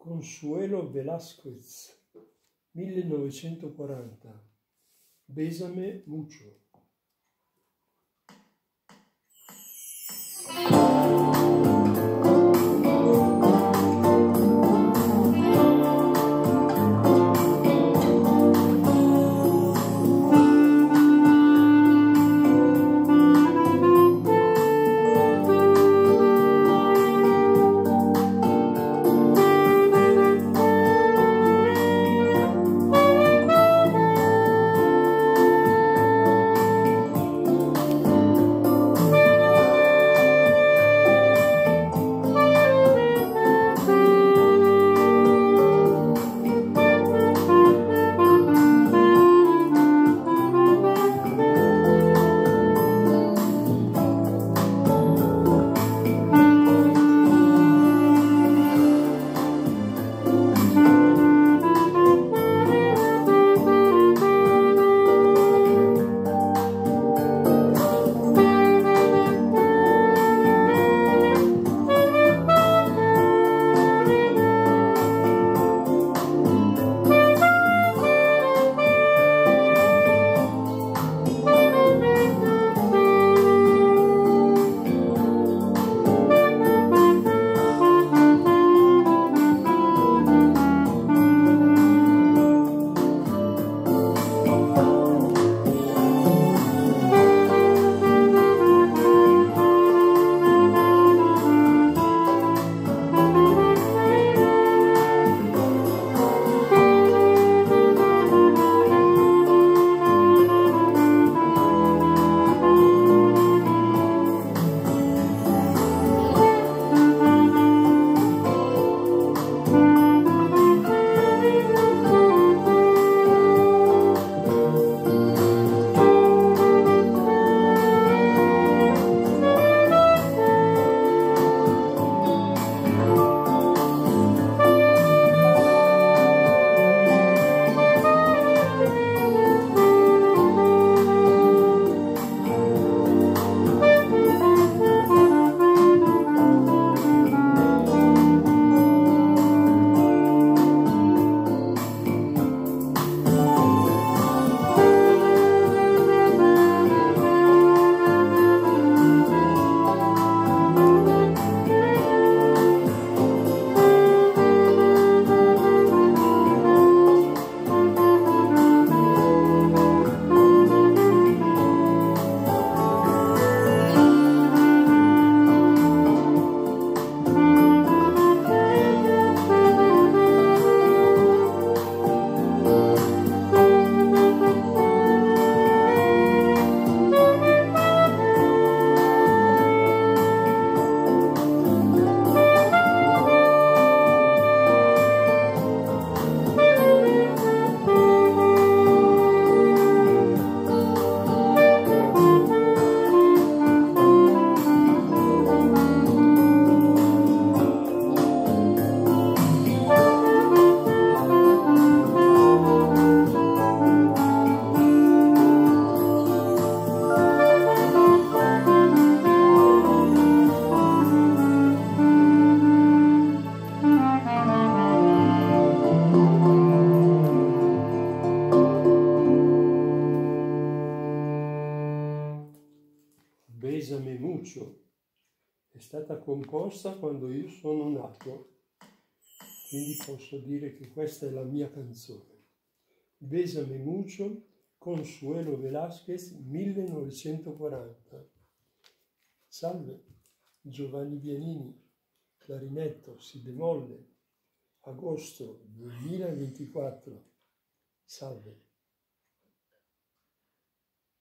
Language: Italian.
Consuelo Velázquez, 1940. Bésame mucho. Besame Mucho è stata composta quando io sono nato, quindi posso dire che questa è la mia canzone. Besame Mucho, Consuelo Velázquez, 1940. Salve, Giovanni Bianini, clarinetto, si bemolle, agosto 2024. Salve.